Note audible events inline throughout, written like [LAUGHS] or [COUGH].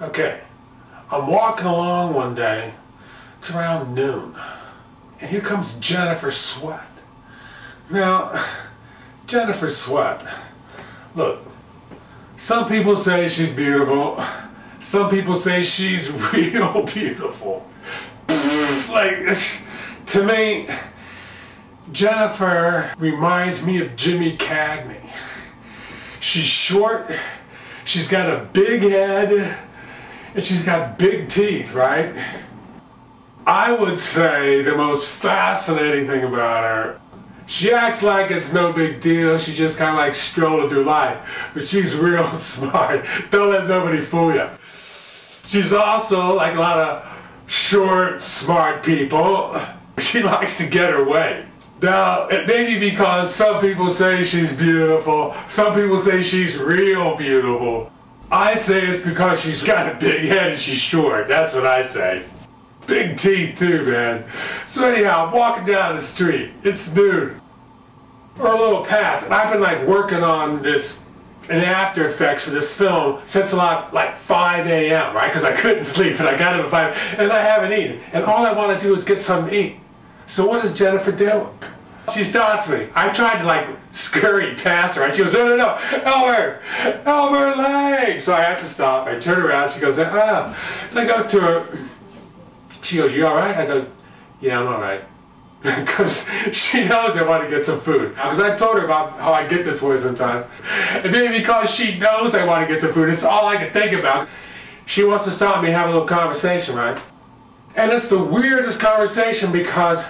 Okay, I'm walking along one day, it's around noon, and here comes Jennifer Sweat. Now, Jennifer Sweat, look, some people say she's beautiful, some people say she's [LAUGHS] real beautiful. [LAUGHS] like, [LAUGHS] to me, Jennifer reminds me of Jimmy Cagney. She's short, she's got a big head, and she's got big teeth, right? I would say the most fascinating thing about her, she acts like it's no big deal. She just kind of like strolling through life. But she's [LAUGHS] real smart. Don't let nobody fool you. She's also like a lot of short, smart people. [LAUGHS] She likes to get her way. Now, it may be because some people say she's beautiful, some people say she's real beautiful. I say it's because she's got a big head and she's short. That's what I say. Big teeth too, man. So anyhow, I'm walking down the street. It's noon. Or a little past. And I've been like working on this in After Effects for this film since about like 5 a.m., right? Because I couldn't [LAUGHS] sleep and I got up at 5 and I haven't eaten. And all I want to do is get something to eat. So what does Jennifer do? She stops me. I tried to like scurry past her, and she goes, no, no, no, Elmer, Elmer Lang. So I have to stop. I turn around. She goes, ah. So I go to her. She goes, you all right? I go, yeah, I'm all right. [LAUGHS] Because she knows I want to get some food. Because I told her about how I get this way sometimes. And maybe because she knows I want to get some food, it's all I can think about. She wants to stop me and have a little conversation, right? And it's the weirdest conversation because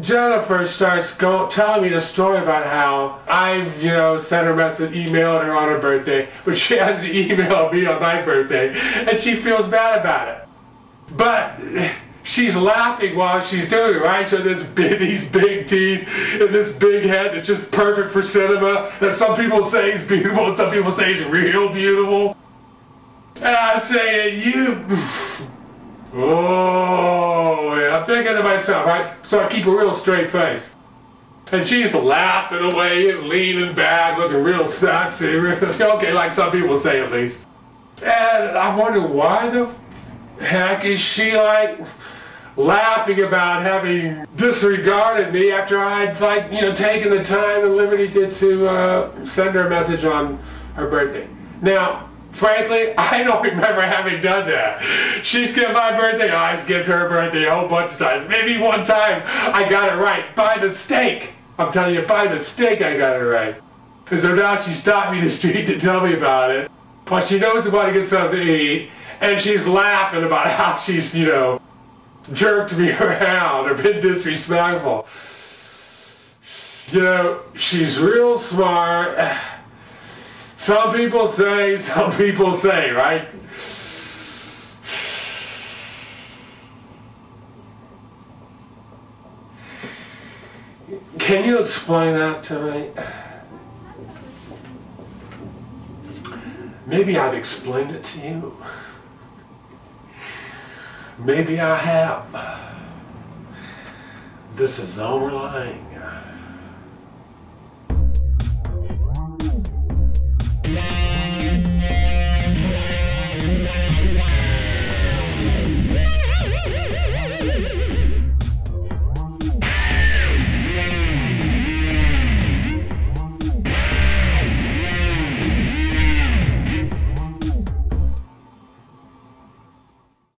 Jennifer starts go, telling me the story about how I've, you know, sent her message, emailed her on her birthday, but she has to [LAUGHS] email me on my birthday, and she feels bad about it. But she's laughing while she's doing it, right? So this big, [LAUGHS] these big teeth and this big head that's just perfect for cinema, that some people say is beautiful and some people say is real beautiful. And I'm saying, you... [SIGHS] Oh, yeah. I'm thinking to myself, right? So I keep a real straight face. And she's laughing away and leaning back, looking real sexy. [LAUGHS] okay, like some people say at least. And I wonder why the heck is she like laughing about having disregarded me after I'd like, you know, taken the time and liberty to, to uh, send her a message on her birthday. Now, Frankly, [LAUGHS] I don't remember having done that. She skipped my birthday, I skipped her birthday a whole bunch of times. Maybe one time I got it right, by mistake. I'm telling you, by mistake I got it right. And so now she stopped me in the street to tell me about it. Well, she knows about to get something to eat, and she's laughing about how she's, you know, jerked me [LAUGHS] around or been disrespectful. You know, she's real smart. [SIGHS] Some people say, some people say, right? Can you explain that to me? Maybe I've explained it to you. Maybe I have. This is Elmer Lang.